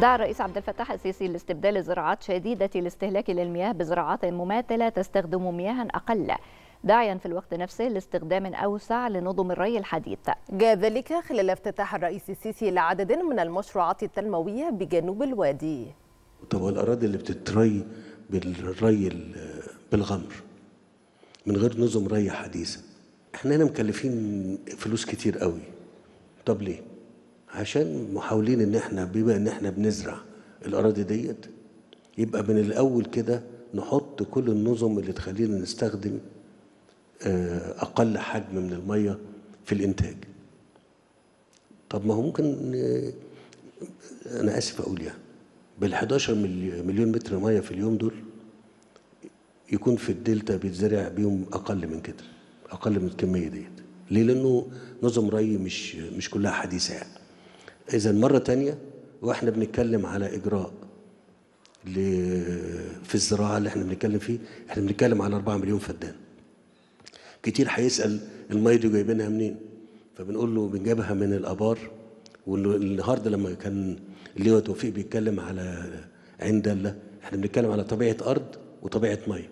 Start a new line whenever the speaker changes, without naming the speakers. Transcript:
دعا الرئيس عبد الفتاح السيسي لاستبدال الزراعات شديدة الاستهلاك للمياه بزراعات مماثلة تستخدم مياه أقل داعيا في الوقت نفسه لاستخدام أوسع لنظم الري الحديث
جاء ذلك خلال افتتاح الرئيس السيسي لعدد من المشروعات التنموية بجنوب الوادي.
طب الأراضي اللي بتتري بالري ال- بالغمر من غير نظم ري حديثة. إحنا هنا مكلفين فلوس كتير قوي. طب ليه؟ عشان محاولين إن إحنا بما إن إحنا بنزرع الأراضي ديت يبقى من الأول كده نحط كل النظم اللي تخلينا نستخدم آه، أقل حجم من المية في الإنتاج. طب ما هو ممكن آه، أنا آسف أقول يعني بال 11 ملي- مليون متر مية في اليوم دول يكون في الدلتا بيتزرع بيهم أقل من كده أقل من الكمية ديت. ليه؟ لأنه نظم ري مش مش كلها حديثة يعني. إذا مرة تانية وإحنا بنتكلم على إجراء ل- في الزراعة اللي إحنا بنتكلم فيه إحنا بنتكلم على 4 مليون فدان. كتير هيسأل المية دي جايبينها منين؟ فبنقول له بنجيبها من الآبار والنهارده لما كان اللي هو توفيق بيتكلم على عين دله إحنا بنتكلم على طبيعة أرض وطبيعة مية.